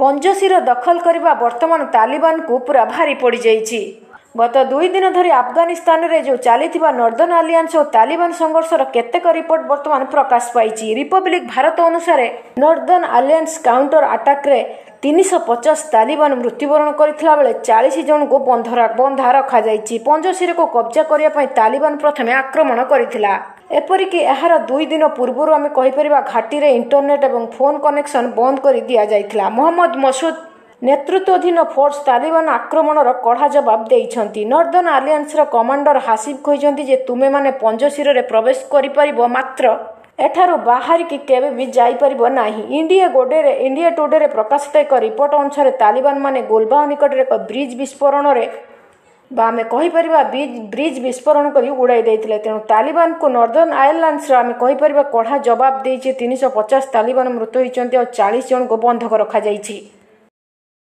ପଞ୍ଜସିର ଦଖଲ କରିବା ବର୍ତ୍ତମାନ ତାଲିବାନକୁ ପୁରା ଭାରି ପଡ଼ିଯାଇଛି। ଗତ ଦୁଇ ଦିନ ଧରି ଆଫଗାନିସ୍ତାନରେ ଯେଉଁ ଚାଲିଥିବା ନର୍ଦର୍ଣ୍ଣ ଆଲିଆନ୍ସ ଓ ତାଲିବାନ ସଂଘର୍ଷର କେତେକ ରିପୋର୍ଟ ବର୍ତ୍ତମାନ ପ୍ରକାଶ ପାଇଛି। ରିପବ୍ଲିକ ଭାରତ ଅନୁସାରେ ନର୍ଦର୍ଣ୍ଣ ଆଲିଆନ୍ସ କାଉଣ୍ଟର ଆଟାକ୍ରେ ତିନିଶହ ପଚାଶ ତାଲିବାନ ମୃତ୍ୟୁବରଣ କରିଥିଲା ବେଳେ ଚାଳିଶ ଜଣଙ୍କୁ ବନ୍ଧା ରଖାଯାଇଛି। ପଞ୍ଜସିରକୁ କବ୍ଜା କରିବା ପାଇଁ ତାଲିବାନ ପ୍ରଥମେ ଆକ୍ରମଣ କରିଥିଲା। ଏପରିକି ଏହାର ଦୁଇ ଦିନ ପୂର୍ବରୁ ଆମେ କହିପାରିବା ଘାଟିରେ ଇଣ୍ଟରନେଟ୍ ଏବଂ ଫୋନ୍ କନେକ୍ସନ୍ ବନ୍ଦ କରି ଦିଆଯାଇଥିଲା। ମହମ୍ମଦ ମସୁଦ ନେତୃତ୍ୱାଧୀନ ଫୋର୍ସ ତାଲିବାନ ଆକ୍ରମଣର କଡ଼ା ଜବାବ ଦେଇଛନ୍ତି। ନର୍ଦର୍ଣ୍ଣ ଆଲିଆନ୍ସର କମାଣ୍ଡର ହାସିବ କହିଛନ୍ତି ଯେ ତୁମେମାନେ ପଞ୍ଜଶିରରେ ପ୍ରବେଶ କରିପାରିବ ମାତ୍ର ଏଠାରୁ ବାହାରିକି କେବେ ବି ଯାଇପାରିବ ନାହିଁ। ଇଣ୍ଡିଆ ଗୋଡେରେ ଇଣ୍ଡିଆ ଟୁଡେରେ ପ୍ରକାଶିତ ଏକ ରିପୋର୍ଟ ଅନୁସାରେ ତାଲିବାନମାନେ ଗୋଲବାଓ ନିକଟରେ ଏକ ବ୍ରିଜ୍ ବିସ୍ଫୋରଣରେ ବା ଆମେ କହିପାରିବା ବ୍ରିଜ୍ ବିସ୍ଫୋରଣ କରି ଉଡ଼ାଇ ଦେଇଥିଲେ। ତେଣୁ ତାଲିବାନକୁ ନର୍ଦର୍ଣ୍ଣ ଆୟାରଲାଣ୍ଡସର ଆମେ କହିପାରିବା କଡ଼ା ଜବାବ ଦେଇଛି। ତିନିଶହ ପଚାଶ ତାଲିବାନ ମୃତ ହୋଇଛନ୍ତି ଆଉ ଚାଳିଶ ଜଣଙ୍କୁ ବନ୍ଧକ ରଖାଯାଇଛି।